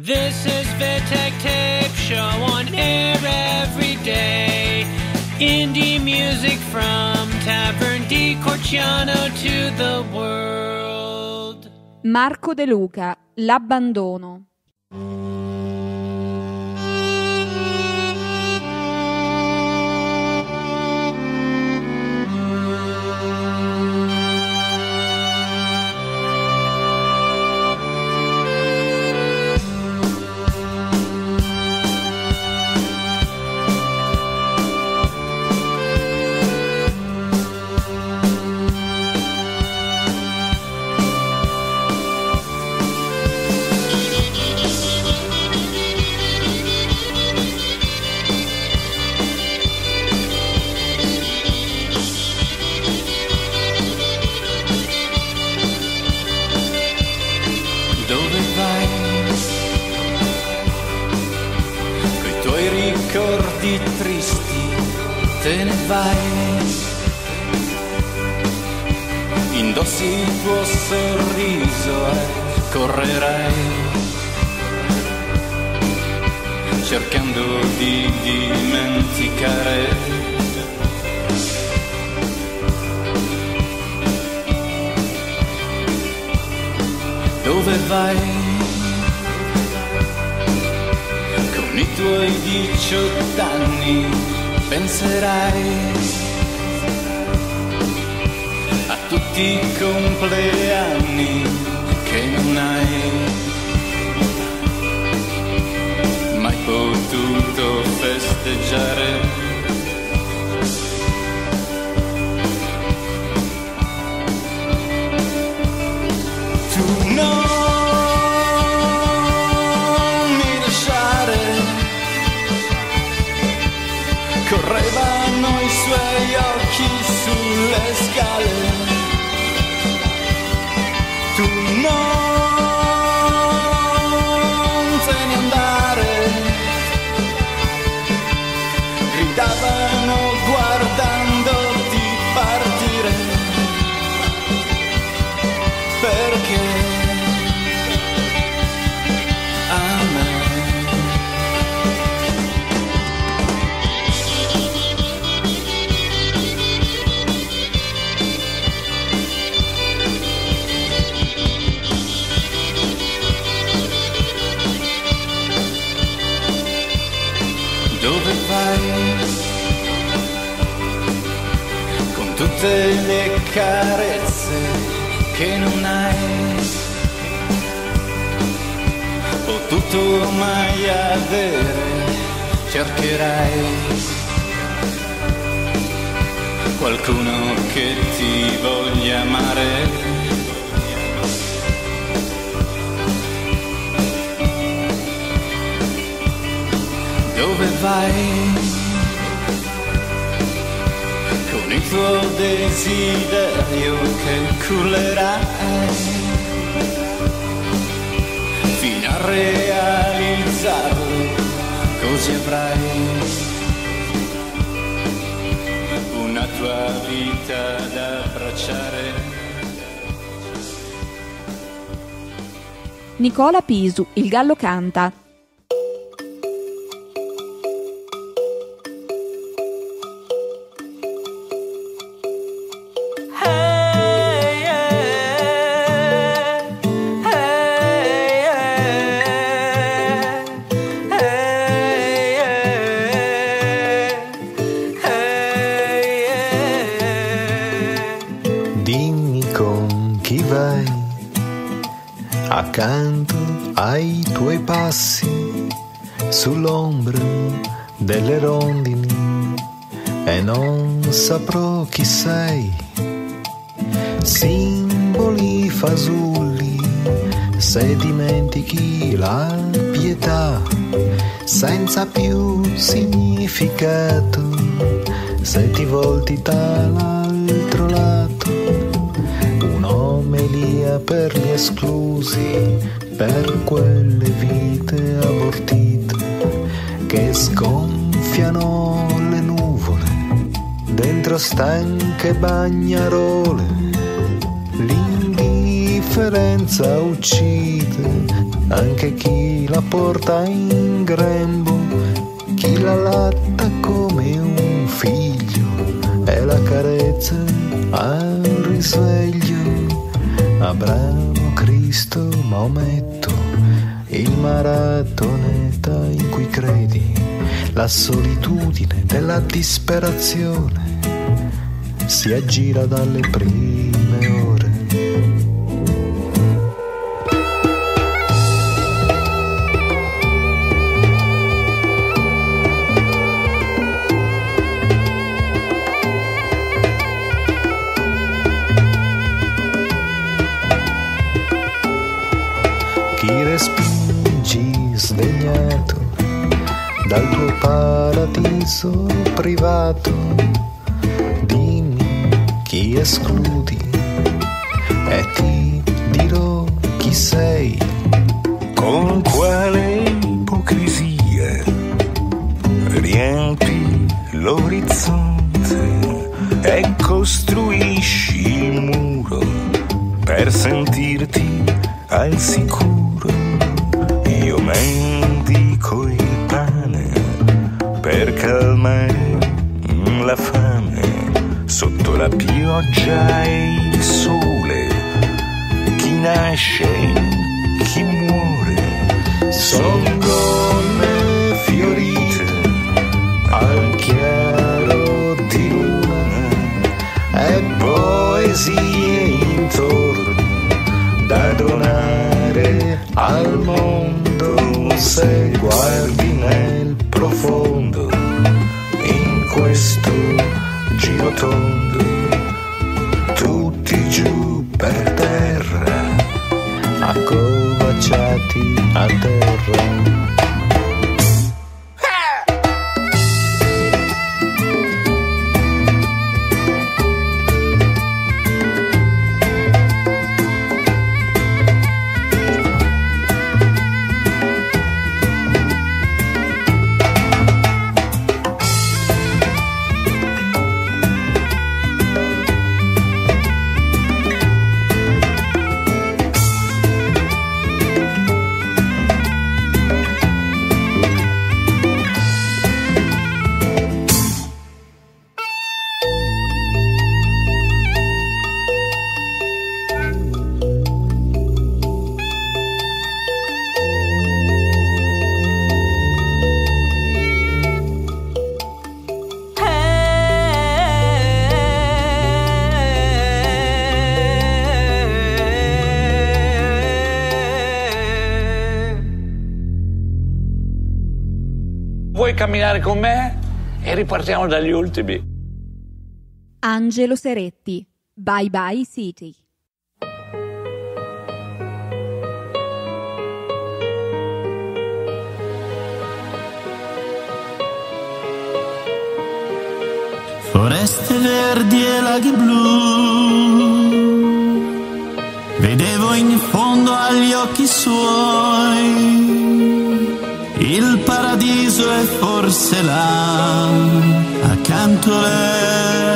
This is Vitek Tape Show on air every day. Indie music from Tavern di Corciano to the world. Marco De Luca, L'abbandono. Ricordi tristi te ne vai. Indossi il tuo sorriso e correrai. Cercando di dimenticare. Dove vai? I tuoi diciotto anni penserai a tutti i compleanni che non hai mai potuto festeggiare. Vai con tutte le carezze che non hai. Potuto mai avere, cercherai. Qualcuno che ti voglia amare. Dove vai? con il tuo desiderio che cullerai fino a realizzarlo, così avrai una tua vita da abbracciare. Nicola Pisu, Il gallo canta. Ti volti dall'altro lato. Un'omelia per gli esclusi per quelle vite abortite che sgonfiano le nuvole dentro stanche bagnarole. L'indifferenza uccide anche chi la porta in grembo, chi la latta carezza al risveglio. Abramo, Cristo, Maometto, il maratoneta in cui credi, la solitudine della disperazione si aggira dalle prime dal tuo paradiso privato, dimmi chi escludi e ti dirò chi sei. Con quale ipocrisia riempi l'orizzonte e costruisci il muro per sentirti al sicuro. Son gonne fiorite al chiaro di luna e poesie intorno da donare al mondo. Se guardi nel profondo in questo giro tondo चाहती आते रंग Camminare con me? E ripartiamo dagli ultimi. Angelo Seretti. Bye bye City. Foreste verdi e laghi blu. Vedevo in fondo agli occhi suoi il paradiso è forse là, accanto a lei.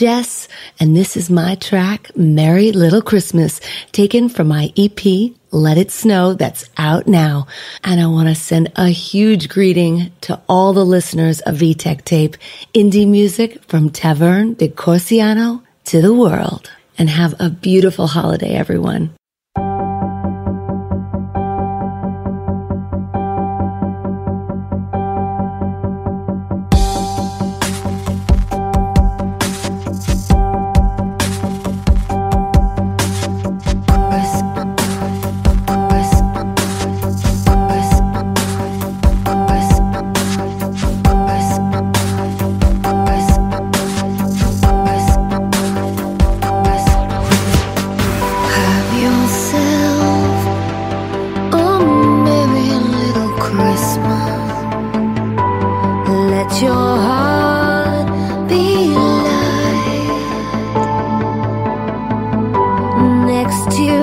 Jess, and this is my track, Merry Little Christmas, taken from my EP, Let It Snow, that's out now. And I want to send a huge greeting to all the listeners of VTech Tape, indie music from Tavern de Corsiano to the world. And have a beautiful holiday, everyone. next to you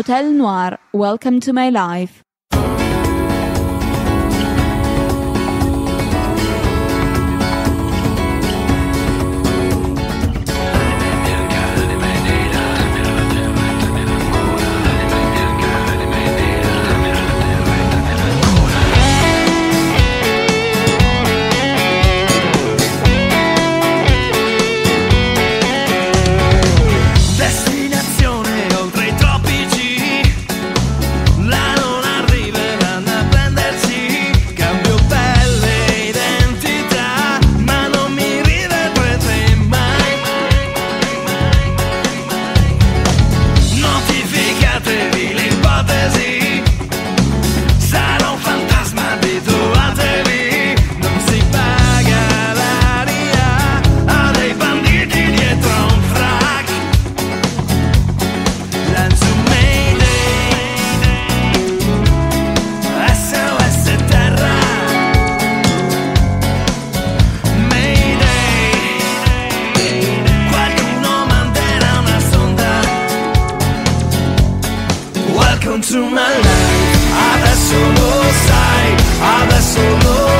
Motel Noir, Welcome to My Life. Adesso lo sai, adesso lo sai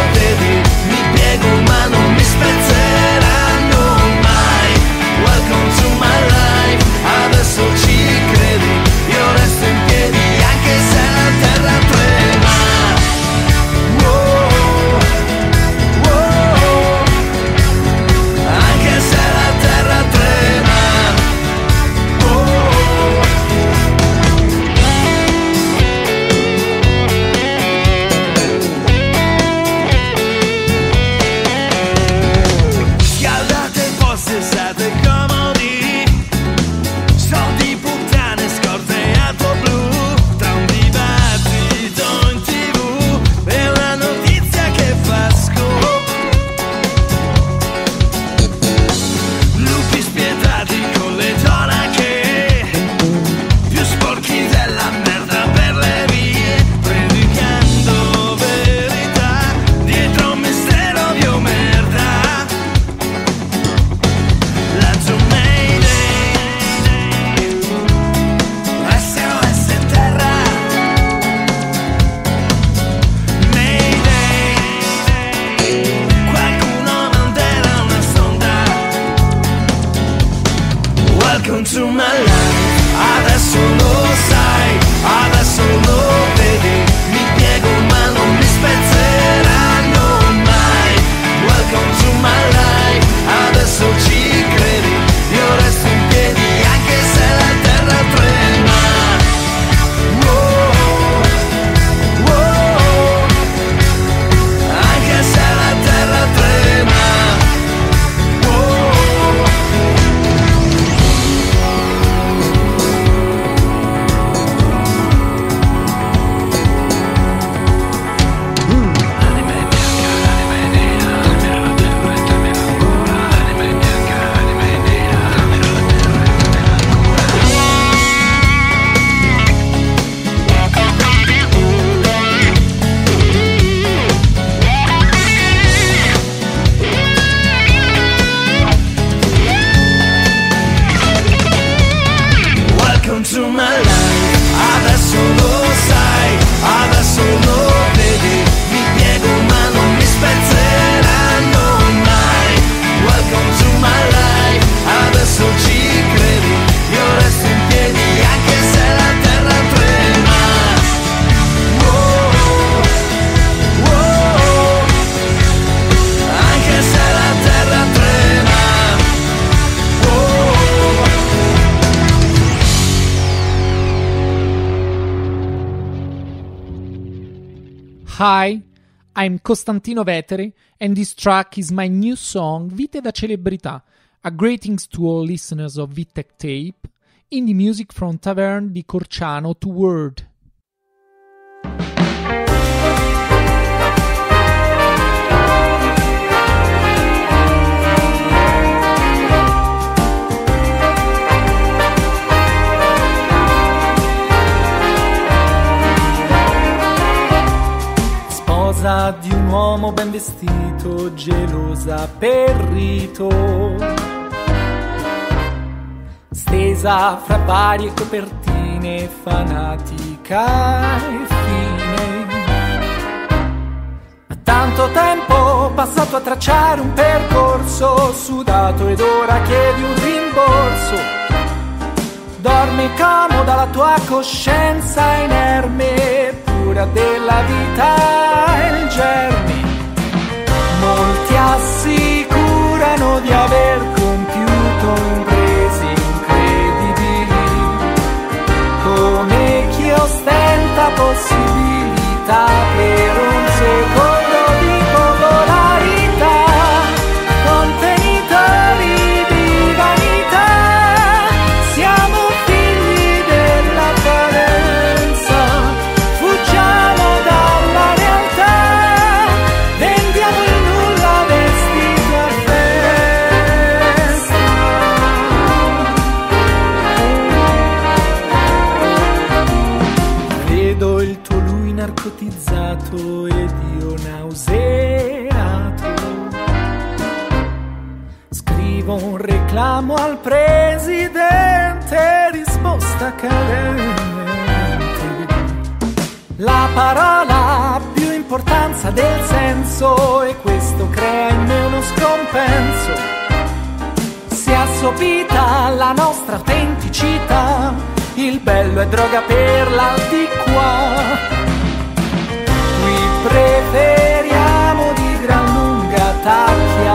Hi, I'm Costantino Veteri and this track is my new song Vite da celebrità, a greetings to all listeners of Vitec Tape, indie music from Tavern di Corciano to World. sposa di un uomo ben vestito, gelosa per rito. Stesa fra varie copertine, fanatica e fine. Tanto tempo passato a tracciare un percorso sudato ed ora chiedi un rimborso. Dormi comoda la tua coscienza inerme pura della vita e il germe. Molti assicurano di aver compiuto imprese incredibili, come chi ostenta possibilità per un presidente, risposta cadente. La parola ha più importanza del senso e questo crea in me uno scompenso. Si è assopita la nostra autenticità, il bello è droga per l'aldilà. Qui preferiamo di gran lunga tacchi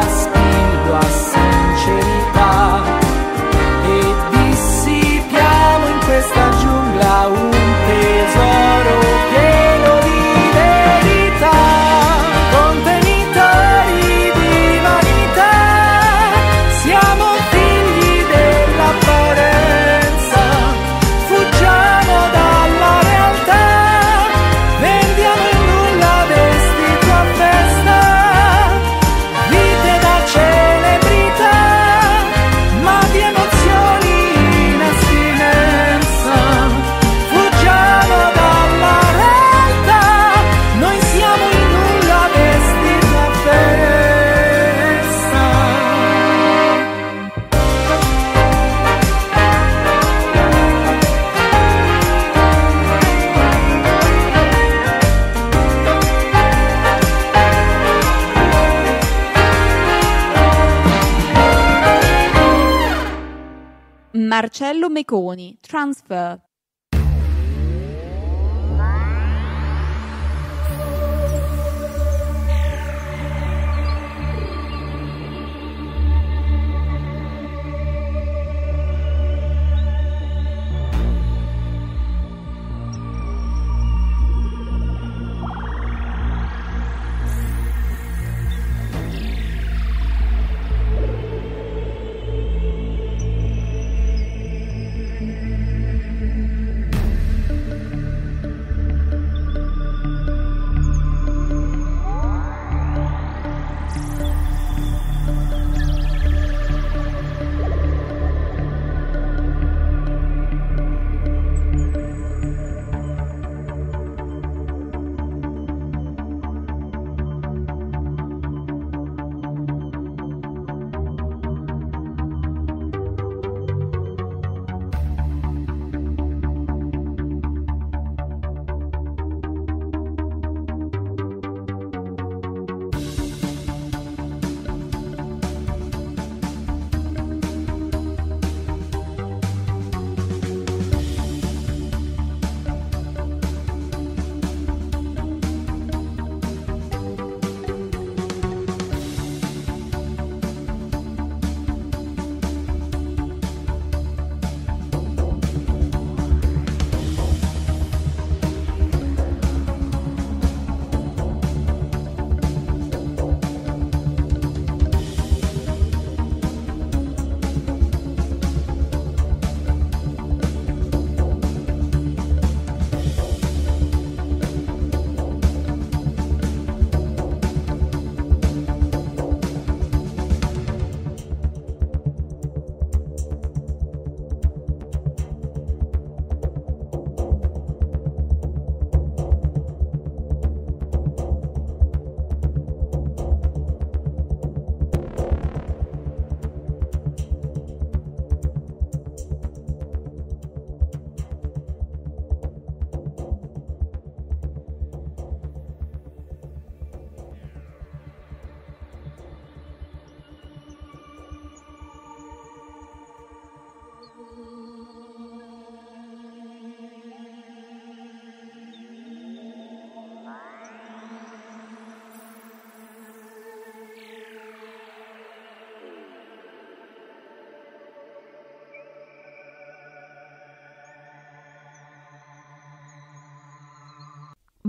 Meconi, Transfer.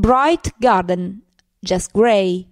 bright garden, just grey.